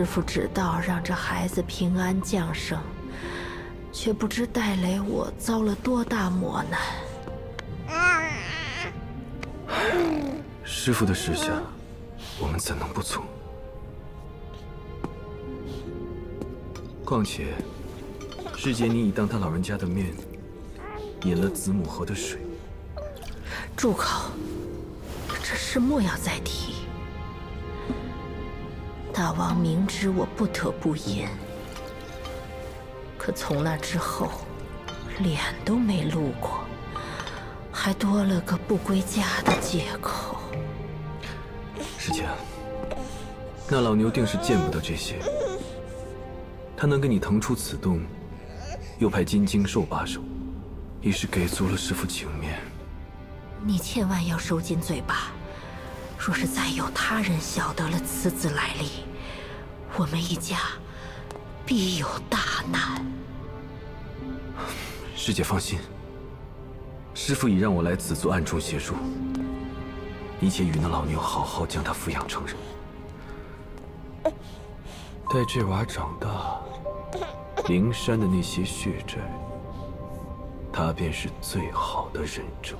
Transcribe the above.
师傅只道让这孩子平安降生，却不知带来我遭了多大磨难。师傅的示下，我们怎能不从？况且，师姐你已当他老人家的面，饮了子母河的水。住口！这事莫要再提。大王明知我不得不言，可从那之后，脸都没露过，还多了个不归家的借口。师姐，那老牛定是见不得这些。他能给你腾出此洞，又派金睛兽把守，已是给足了师傅情面。你千万要收紧嘴巴。若是再有他人晓得了此子来历，我们一家必有大难。师姐放心，师傅已让我来此做暗中协助，你且与那老牛好好将他抚养成人。待这娃长大，灵山的那些血债，他便是最好的人证。